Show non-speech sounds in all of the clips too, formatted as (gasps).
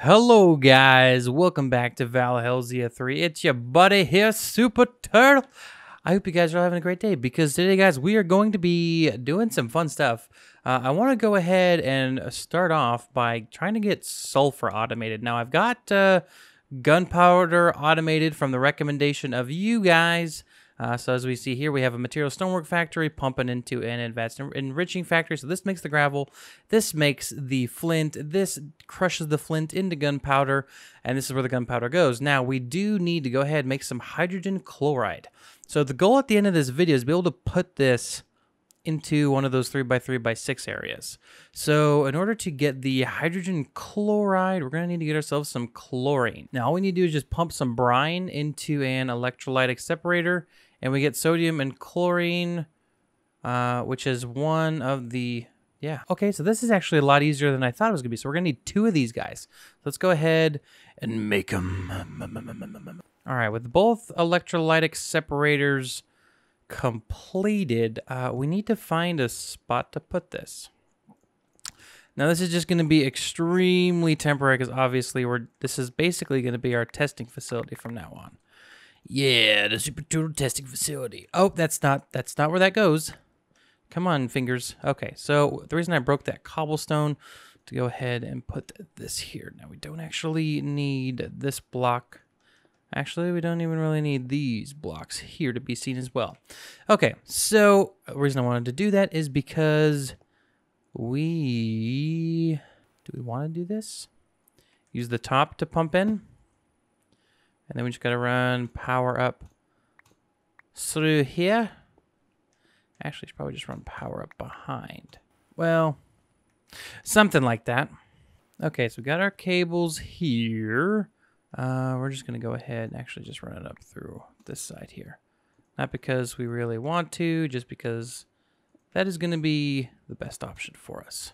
Hello guys, welcome back to Valhelsia 3. It's your buddy here, Super Turtle. I hope you guys are having a great day because today guys, we are going to be doing some fun stuff. Uh, I want to go ahead and start off by trying to get sulfur automated. Now I've got uh, gunpowder automated from the recommendation of you guys. Uh, so as we see here, we have a material stonework factory pumping into an advanced enriching factory. So this makes the gravel, this makes the flint, this crushes the flint into gunpowder, and this is where the gunpowder goes. Now we do need to go ahead and make some hydrogen chloride. So the goal at the end of this video is to be able to put this into one of those 3x3 by 6 areas. So in order to get the hydrogen chloride, we're going to need to get ourselves some chlorine. Now all we need to do is just pump some brine into an electrolytic separator and we get sodium and chlorine, uh, which is one of the, yeah. Okay, so this is actually a lot easier than I thought it was going to be. So we're going to need two of these guys. Let's go ahead and make them. All right, with both electrolytic separators completed, uh, we need to find a spot to put this. Now this is just going to be extremely temporary because obviously we're this is basically going to be our testing facility from now on. Yeah, the Super Turtle testing facility. Oh, that's not that's not where that goes. Come on, fingers. Okay, so the reason I broke that cobblestone to go ahead and put this here. Now we don't actually need this block. Actually, we don't even really need these blocks here to be seen as well. Okay, so the reason I wanted to do that is because we... Do we want to do this? Use the top to pump in. And then we just got to run power up through here. Actually, should probably just run power up behind. Well, something like that. Okay, so we got our cables here. Uh, we're just to go ahead and actually just run it up through this side here. Not because we really want to, just because that is to be the best option for us.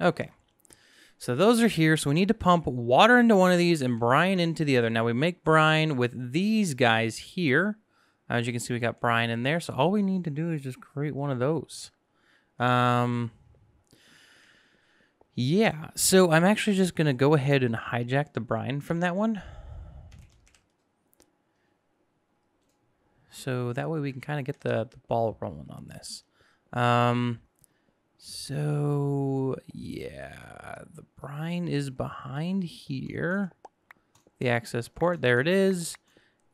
Okay, so those are here. So we need to pump water into one of these and brine into the other. Now we make brine with these guys here. As you can see, we got brine in there. So all we need to do is just create one of those. Um, yeah, so I'm actually just going to go ahead and hijack the brine from that one. So that way we can kind of get the, the ball rolling on this. Um, so, yeah, the brine is behind here. The access port, there it is.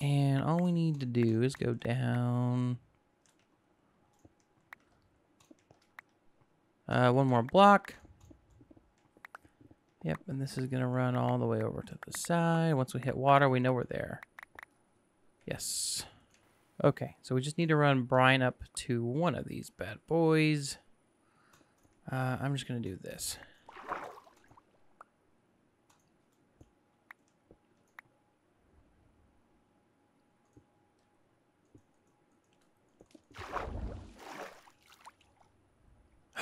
And all we need to do is go down. Uh, one more block. Yep, and this is going to run all the way over to the side. Once we hit water, we know we're there. Yes. Okay, so we just need to run brine up to one of these bad boys. Uh, I'm just going to do this.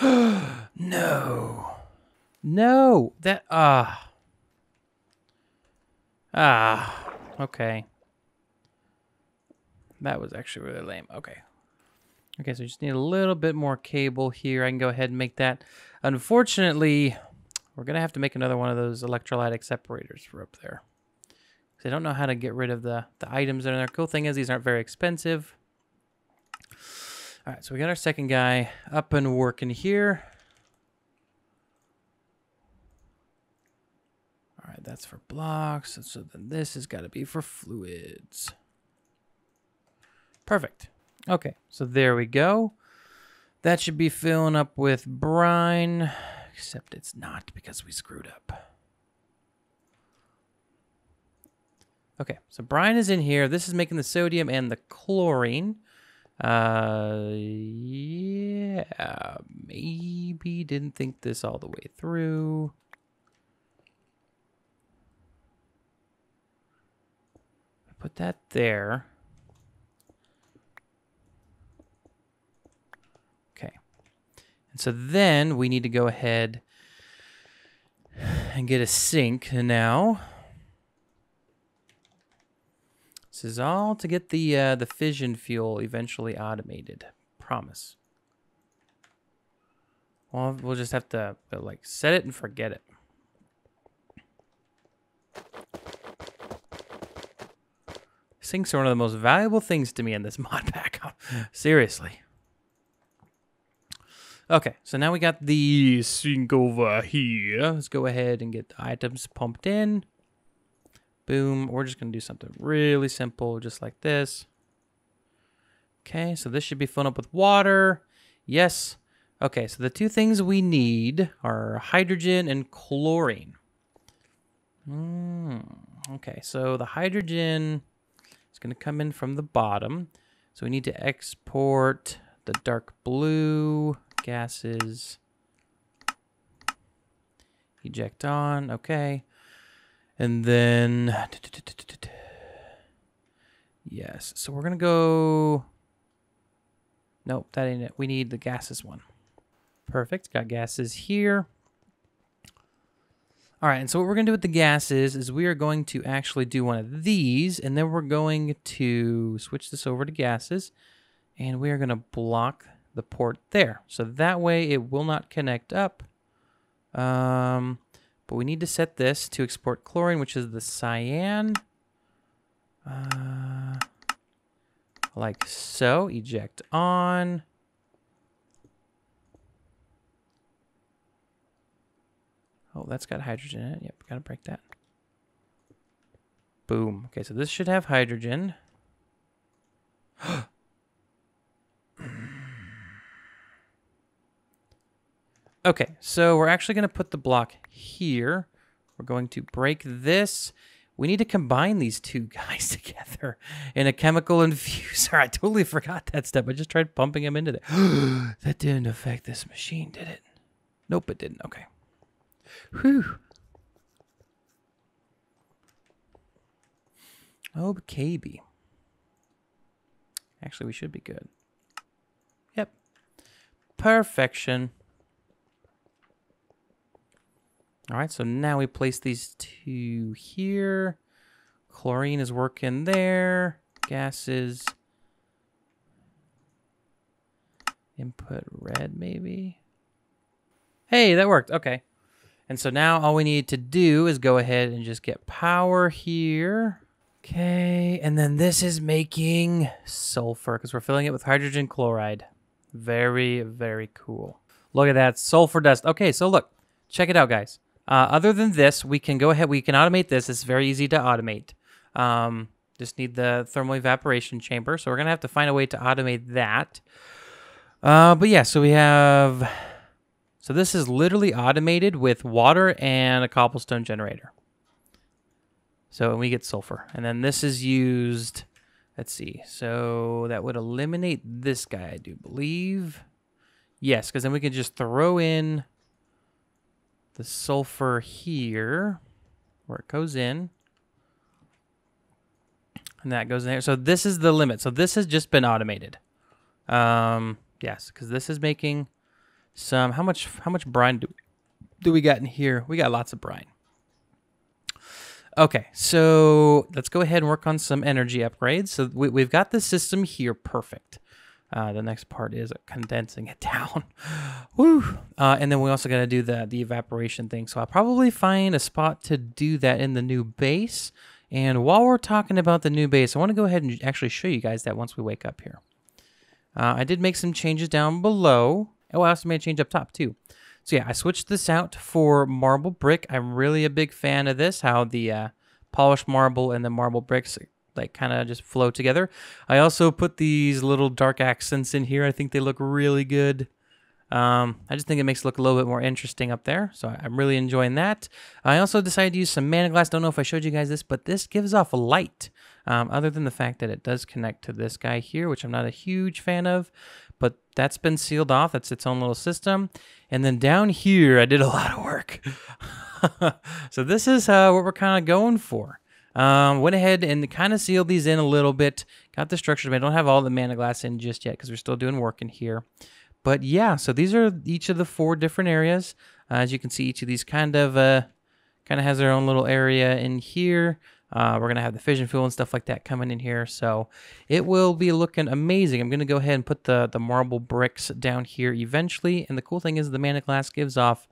(gasps) no. No. That, ah. Uh, ah. Okay. That was actually really lame. Okay, Okay, so just need a little bit more cable here. I can go ahead and make that. Unfortunately, we're going to have to make another one of those electrolytic separators for up there. Because I don't know how to get rid of the, the items that are there. Cool thing is these aren't very expensive. All right, so we got our second guy up and working here. All right, that's for blocks. So then this has got to be for fluids. Perfect. Okay, so there we go. That should be filling up with brine, except it's not because we screwed up. Okay, so brine is in here. This is making the sodium and the chlorine. Uh, yeah, maybe didn't think this all the way through. Put that there. So then we need to go ahead and get a sink now. This is all to get the uh, the fission fuel eventually automated. Promise. Well, we'll just have to uh, like set it and forget it. Sinks are one of the most valuable things to me in this (laughs) mod pack. Seriously. Okay, so now we got the sink over here. Let's go ahead and get the items pumped in. Boom. We're just going to do something really simple, just like this. Okay, so this should be filled up with water. Yes. Okay, so the two things we need are hydrogen and chlorine. Mm, okay, so the hydrogen is going to come in from the bottom. So we need to export the dark blue gases. Eject on, okay. And then, yes, so we're to go, nope, that ain't it. We need the gases one. Perfect, got gases here. All right, and so what we're going to do with the gases is we are going to actually do one of these, and then we're going to switch this over to gases, and we are going to block the port there. So that way it will not connect up. Um, but we need to set this to export chlorine, which is the cyan. Uh, like so. Eject on. Oh, that's got hydrogen in it. Yep, gotta break that. Boom. Okay, so this should have hydrogen. (gasps) (gasps) Okay, so we're actually going to put the block here. We're going to break this. We need to combine these two (laughs) guys together in a chemical (laughs) infuser. I totally forgot that step. I just tried pumping them into there. (gasps) that didn't affect this machine, did it? Nope, it didn't. Okay. Whew. Oh, KB. Actually, we should be good. Yep. Perfection. All right, so now we place these two here. Chlorine is working there. Gases. Input red, maybe. Hey, that worked. Okay. And so now all we need to do is go ahead and just get power here. Okay, and then this is making sulfur because we're filling it with hydrogen chloride. Very, very cool. Look at that, sulfur dust. Okay, so look, check it out, guys. Uh, other than this, we can go ahead, we can automate this. It's very easy to automate. Um, just need the thermal evaporation chamber. So we're going to have to find a way to automate that. Uh, but yeah, so we have, so this is literally automated with water and a cobblestone generator. So we get sulfur. And then this is used, let's see. So that would eliminate this guy, I do believe. Yes, because then we can just throw in the sulfur here, where it goes in. And that goes in there. So this is the limit. So this has just been automated. Um, yes, because this is making some. How much? How much brine do do we got in here? We got lots of brine. Okay, so let's go ahead and work on some energy upgrades. So we, we've got the system here perfect. Uh, the next part is condensing it (laughs) down. Woo! Uh, and then we also got to do the, the evaporation thing. So I'll probably find a spot to do that in the new base. And while we're talking about the new base, I want to go ahead and actually show you guys that once we wake up here. Uh, I did make some changes down below. Oh, I also made a change up top too. So yeah, I switched this out for marble brick. I'm really a big fan of this, how the uh, polished marble and the marble bricks like kind of just flow together. I also put these little dark accents in here. I think they look really good. Um, I just think it makes it look a little bit more interesting up there. So I'm really enjoying that. I also decided to use some mana glass. Don't know if I showed you guys this, but this gives off a light. Um, other than the fact that it does connect to this guy here, which I'm not a huge fan of, but that's been sealed off. That's its own little system. And then down here, I did a lot of work. (laughs) so this is uh, what we're kind of going for. Um, went ahead and kind of sealed these in a little bit. Got the structure, but I don't have all the mana glass in just yet because we're still doing work in here. But yeah, so these are each of the four different areas. Uh, as you can see, each of these kind of uh, kind of has their own little area in here. Uh, we're gonna have the fission fuel and stuff like that coming in here, so it will be looking amazing. I'm gonna go ahead and put the the marble bricks down here eventually. And the cool thing is the mana glass gives off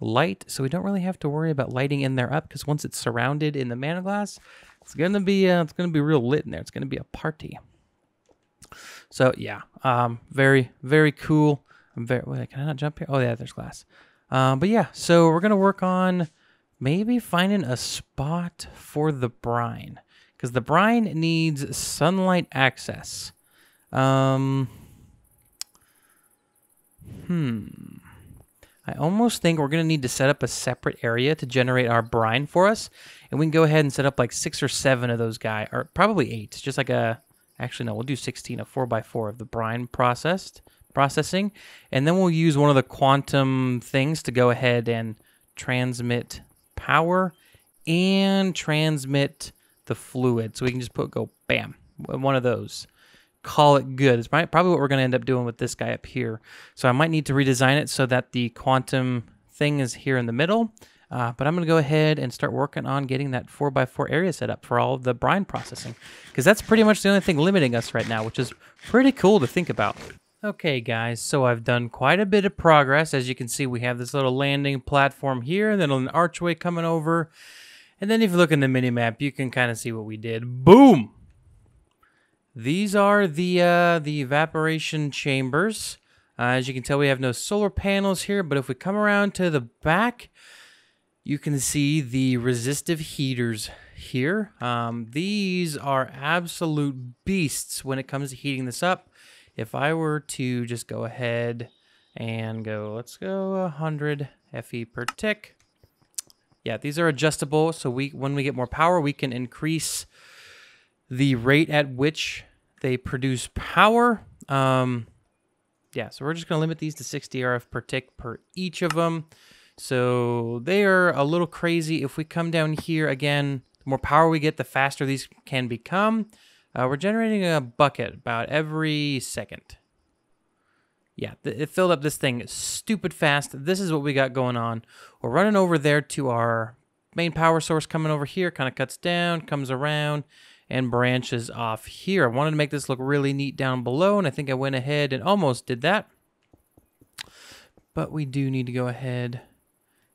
light, so we don't really have to worry about lighting in there up because once it's surrounded in the mana glass, It's gonna be uh, it's gonna be real lit in there. It's gonna be a party. So yeah, um, very very cool. I'm very. Wait, can I not jump here? Oh yeah, there's glass. Um, but yeah, so we're gonna work on maybe finding a spot for the brine because the brine needs sunlight access. Um, hmm. I almost think we're going to need to set up a separate area to generate our brine for us. And we can go ahead and set up like six or seven of those guys, or probably eight. Just like a, actually no, we'll do 16, a four by four of the brine processed processing. And then we'll use one of the quantum things to go ahead and transmit power and transmit the fluid. So we can just put, go bam, one of those call it good. It's probably what we're going to end up doing with this guy up here. So I might need to redesign it so that the quantum thing is here in the middle. Uh, but I'm going to go ahead and start working on getting that 4x4 area set up for all the brine processing. Because that's pretty much the only thing limiting us right now, which is pretty cool to think about. Okay, guys, so I've done quite a bit of progress. As you can see, we have this little landing platform here, and then an archway coming over. And then if you look in the mini-map, you can kind of see what we did. Boom! These are the uh, the evaporation chambers. Uh, as you can tell, we have no solar panels here, but if we come around to the back, you can see the resistive heaters here. Um, these are absolute beasts when it comes to heating this up. If I were to just go ahead and go, let's go 100 FE per tick. Yeah, these are adjustable, so we when we get more power, we can increase the rate at which they produce power. Um, yeah, so we're just going to limit these to 60 RF per tick per each of them. So they are a little crazy. If we come down here again, the more power we get, the faster these can become. Uh, we're generating a bucket about every second. Yeah, it filled up this thing stupid fast. This is what we got going on. We're running over there to our main power source coming over here, kind of cuts down, comes around, and branches off here. I wanted to make this look really neat down below, and I think I went ahead and almost did that. But we do need to go ahead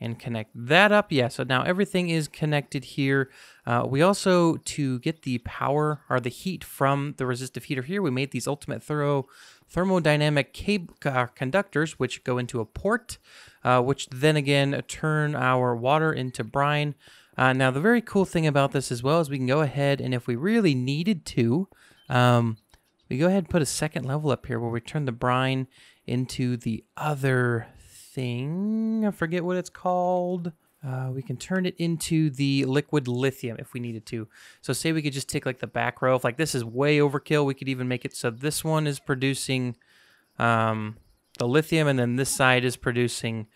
and connect that up. Yeah, so now everything is connected here. Uh, we also, to get the power or the heat from the resistive heater here, we made these ultimate thorough thermodynamic cable, uh, conductors, which go into a port, uh, which then again turn our water into brine. Uh, now, the very cool thing about this as well is we can go ahead and if we really needed to, um, we go ahead and put a second level up here where we turn the brine into the other thing. I forget what it's called. Uh, we can turn it into the liquid lithium if we needed to. So say we could just take like the back row. If like this is way overkill, we could even make it so this one is producing um, the lithium and then this side is producing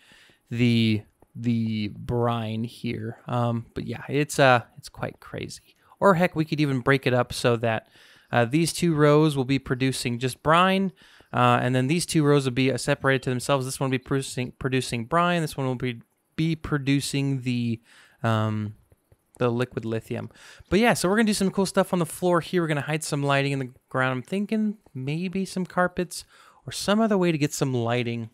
the the brine here. Um, but yeah, it's uh it's quite crazy. Or heck, we could even break it up so that uh, these two rows will be producing just brine, uh, and then these two rows will be uh, separated to themselves. This one will be producing producing brine. This one will be be producing the um, the liquid lithium. But yeah, so we're gonna do some cool stuff on the floor here. We're gonna hide some lighting in the ground. I'm thinking maybe some carpets or some other way to get some lighting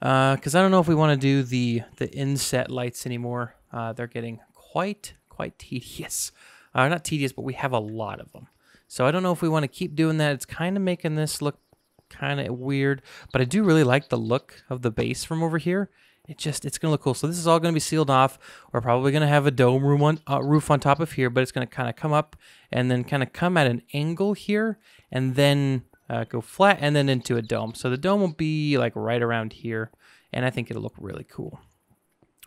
because uh, I don't know if we want to do the the inset lights anymore. Uh, they're getting quite quite tedious. Uh, not tedious, but we have a lot of them. So I don't know if we want to keep doing that. It's kind of making this look kind of weird, but I do really like the look of the base from over here. It just it's gonna look cool. So this is all gonna be sealed off. We're probably gonna have a dome room on uh, roof on top of here, but it's gonna kind of come up and then kind of come at an angle here, and then uh, go flat and then into a dome. So the dome will be like right around here, and I think it'll look really cool.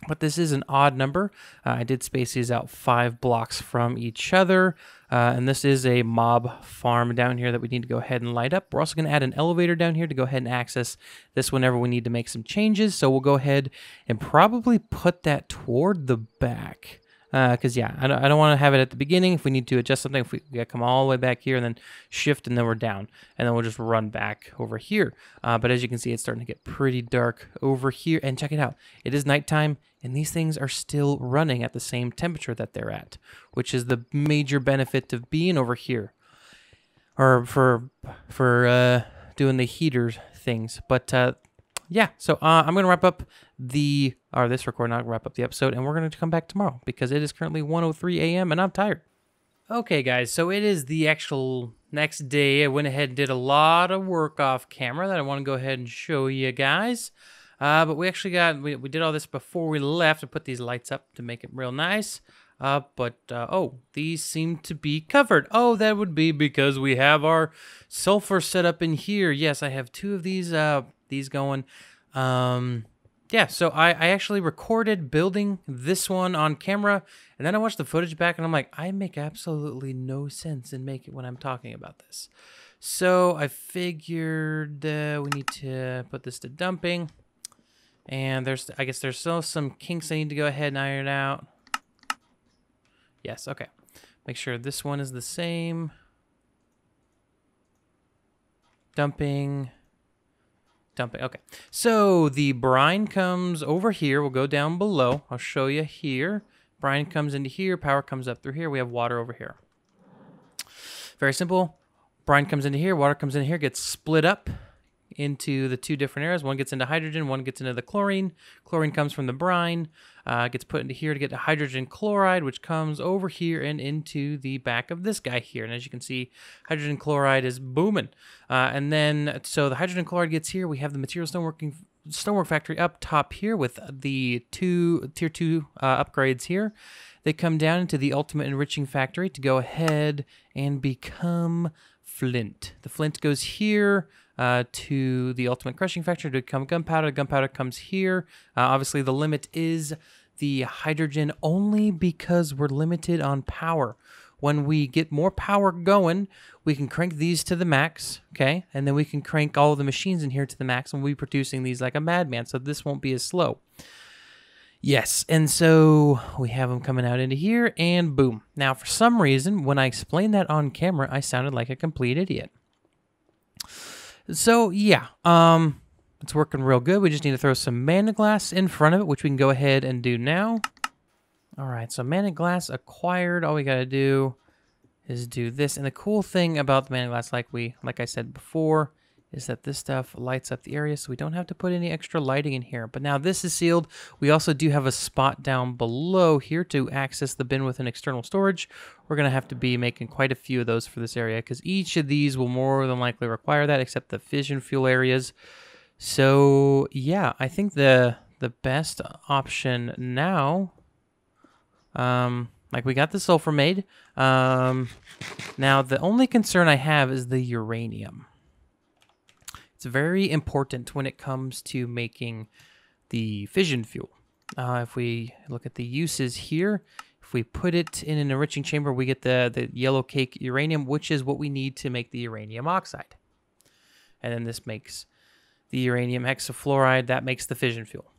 But this is an odd number. Uh, I did space these out five blocks from each other. Uh, and this is a mob farm down here that we need to go ahead and light up. We're also going to add an elevator down here to go ahead and access this whenever we need to make some changes. So we'll go ahead and probably put that toward the back because uh, yeah, I don't, I don't want to have it at the beginning. If we need to adjust something, if we, we come all the way back here and then shift and then we're down, and then we'll just run back over here. Uh, but as you can see, it's starting to get pretty dark over here. And check it out, it is nighttime, and these things are still running at the same temperature that they're at, which is the major benefit of being over here, or for for uh, doing the heaters things. But uh, yeah, so uh, I'm going to wrap up the, or this recording, I'll wrap up the episode, and we're going to come back tomorrow because it is currently 1.03 a.m. and I'm tired. Okay, guys, so it is the actual next day. I went ahead and did a lot of work off camera that I want to go ahead and show you guys. Uh, but we actually got, we, we did all this before we left. I put these lights up to make it real nice. Uh, but, uh, oh, these seem to be covered. Oh, that would be because we have our sulfur set up in here. Yes, I have two of these, uh, these going. Um, yeah, so I, I actually recorded building this one on camera, and then I watched the footage back, and I'm like, I make absolutely no sense in make it when I'm talking about this. So I figured uh, we need to put this to dumping. And there's, I guess there's still some kinks I need to go ahead and iron out. Yes, okay. Make sure this one is the same. Dumping. Dumping, okay. So the brine comes over here. We'll go down below. I'll show you here. Brine comes into here. Power comes up through here. We have water over here. Very simple. Brine comes into here. Water comes in here. Gets split up into the two different areas. One gets into hydrogen, one gets into the chlorine. Chlorine comes from the brine, uh, gets put into here to get the hydrogen chloride, which comes over here and into the back of this guy here. And as you can see, hydrogen chloride is booming. Uh, and then, so the hydrogen chloride gets here. We have the material stoneworking stonework factory up top here with the two tier two uh, upgrades here. They come down into the ultimate enriching factory to go ahead and become flint. The flint goes here uh, to the ultimate crushing factory to become gunpowder. Gunpowder comes here. Uh, obviously, the limit is the hydrogen only because we're limited on power. When we get more power going, we can crank these to the max, okay? And then we can crank all the machines in here to the max and we'll be producing these like a madman, so this won't be as slow. Yes, and so we have them coming out into here, and boom. Now, for some reason, when I explained that on camera, I sounded like a complete idiot. So yeah, um, it's working real good. We just need to throw some mana glass in front of it, which we can go ahead and do now. All right, so mana glass acquired. All we got to do is do this. And the cool thing about the mana glass, like we, like I said before, is that this stuff lights up the area so we don't have to put any extra lighting in here. But now this is sealed. We also do have a spot down below here to access the bin with an external storage. We're going to have to be making quite a few of those for this area because each of these will more than likely require that except the fission fuel areas. So yeah, I think the the best option now, um, like we got the sulfur made. Um, now the only concern I have is the uranium. It's very important when it comes to making the fission fuel. Uh, if we look at the uses here, if we put it in an enriching chamber, we get the, the yellow cake uranium, which is what we need to make the uranium oxide. And then this makes the uranium hexafluoride, that makes the fission fuel.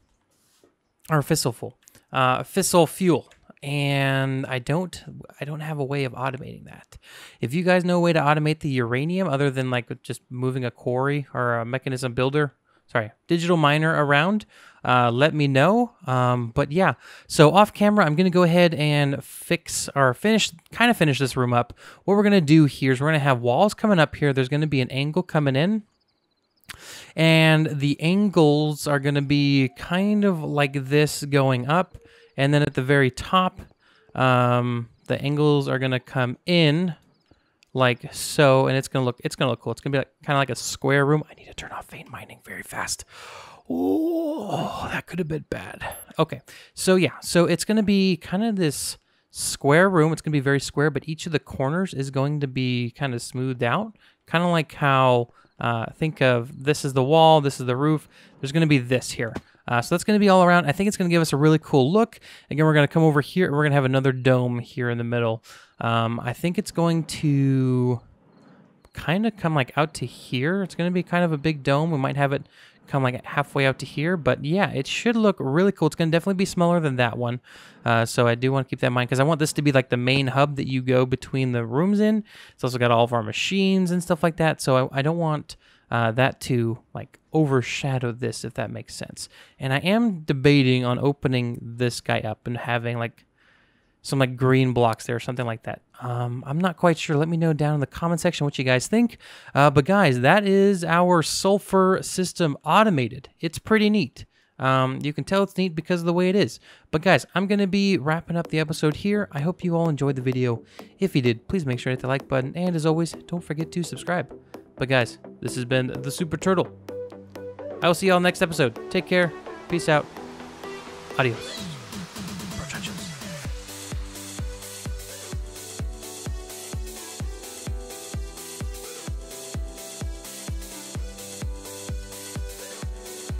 Or fissile fuel. Uh, fissile fuel and I don't I don't have a way of automating that. If you guys know a way to automate the uranium other than like just moving a quarry or a mechanism builder, sorry, digital miner around, uh, let me know. Um, but yeah, so off camera, I'm gonna go ahead and fix or finish, kind of finish this room up. What we're gonna do here is we're gonna have walls coming up here. There's gonna be an angle coming in. And the angles are going to be kind of like this going up and then at the very top, um, the angles are gonna come in like so, and it's gonna look it's gonna look cool. It's gonna be like, kind of like a square room. I need to turn off vein mining very fast. Oh, that could have been bad. Okay, so yeah, so it's gonna be kind of this square room. It's gonna be very square, but each of the corners is going to be kind of smoothed out, kind of like how uh, think of this is the wall, this is the roof. There's gonna be this here. Uh, so that's going to be all around. I think it's going to give us a really cool look. Again, we're going to come over here. We're going to have another dome here in the middle. Um, I think it's going to kind of come like out to here. It's going to be kind of a big dome. We might have it come like halfway out to here. But yeah, it should look really cool. It's going to definitely be smaller than that one. Uh, so I do want to keep that in mind because I want this to be like the main hub that you go between the rooms in. It's also got all of our machines and stuff like that. So I, I don't want uh, that to like overshadow this, if that makes sense. And I am debating on opening this guy up and having like some like green blocks there, or something like that. Um, I'm not quite sure. Let me know down in the comment section what you guys think. Uh, but guys, that is our sulfur system automated. It's pretty neat. Um, you can tell it's neat because of the way it is. But guys, I'm going to be wrapping up the episode here. I hope you all enjoyed the video. If you did, please make sure to hit the like button. And as always, don't forget to subscribe. But guys, this has been the Super Turtle. I will see y'all next episode. Take care. Peace out. Adios.